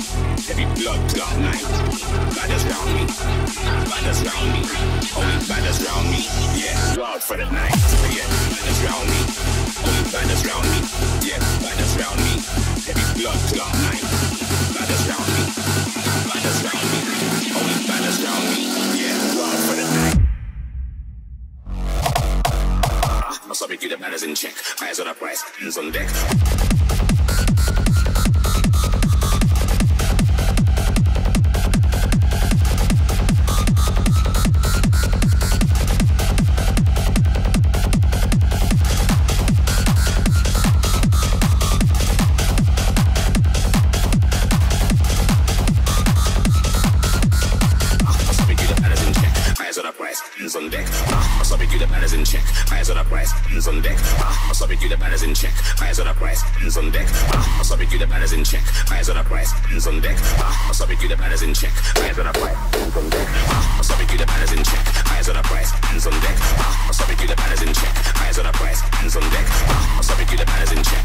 Heavy blood clot night. Badders round me. Badders round me. Oh, Only badders round me. Yeah, wild for the night. Yeah, badders round me. Oh, Only badders round me. Yeah, badders round me. Heavy blood clot night. Badders round me. Badders round me. Oh, Only badders round me. Yeah, wild for the night. Must have keep the badders in check. Eyes on the price, hands on deck. Check. Eyes on the price, hands on deck. Must have keep the badders in check. Eyes on the price, hands on deck. Must have keep the badders in check. Eyes on the price, hands on deck. Must have keep the badders in check. Eyes on the price, hands on deck. Must have keep the badders in check. Eyes on the price, hands on deck. Must have keep the badders in check. Eyes on the price, hands on deck. Must have keep the badders in check.